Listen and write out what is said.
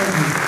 You.